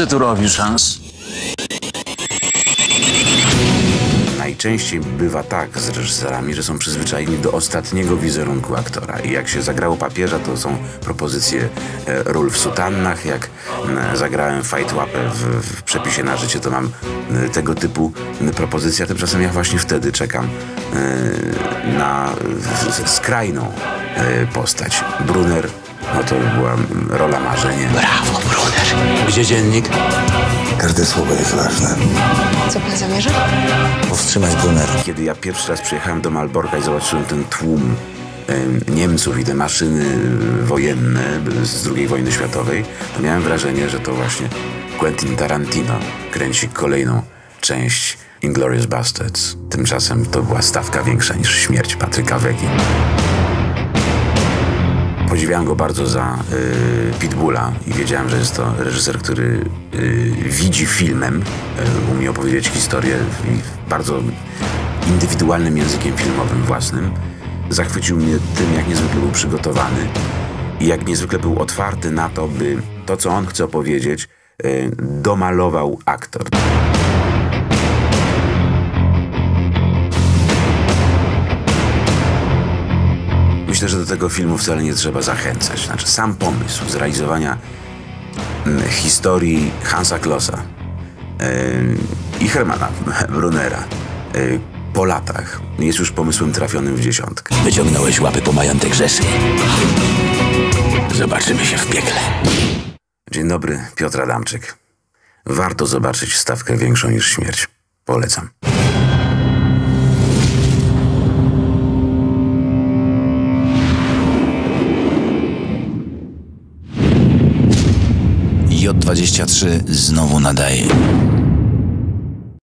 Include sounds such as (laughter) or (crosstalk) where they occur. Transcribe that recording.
ty tu robisz, Hans? Najczęściej bywa tak z reżyserami, że są przyzwyczajeni do ostatniego wizerunku aktora. I jak się zagrało papieża, to są propozycje e, ról w sutannach. Jak e, zagrałem fight łapę w, w przepisie na życie, to mam e, tego typu e, propozycje. A tymczasem ja właśnie wtedy czekam e, na skrajną e, postać. Brunner, no to była rola marzenie. Brawo, Brunner. Gdzie dziennik? Każde słowo jest ważne. Co pan zamierza? Powstrzymać Brunera. Kiedy ja pierwszy raz przyjechałem do Malborka i zobaczyłem ten tłum em, Niemców i te maszyny wojenne z II wojny światowej, to miałem wrażenie, że to właśnie Quentin Tarantino kręci kolejną część Inglourious Basterds. Tymczasem to była stawka większa niż śmierć Patryka Wegi. Podziwiałem go bardzo za y, Pitbulla i wiedziałem, że jest to reżyser, który y, widzi filmem, y, umie opowiedzieć historię i bardzo indywidualnym językiem filmowym własnym. Zachwycił mnie tym, jak niezwykle był przygotowany i jak niezwykle był otwarty na to, by to, co on chce opowiedzieć, y, domalował aktor. Myślę, że do tego filmu wcale nie trzeba zachęcać. Znaczy, sam pomysł zrealizowania mm, historii Hansa Klossa i Hermana (laughs) Brunera yy, po latach jest już pomysłem trafionym w dziesiątkę. Wyciągnąłeś łapy po majątek Rzeszy. Zobaczymy się w piekle. Dzień dobry, Piotr Adamczyk. Warto zobaczyć stawkę większą niż śmierć. Polecam. J23 znowu nadaje.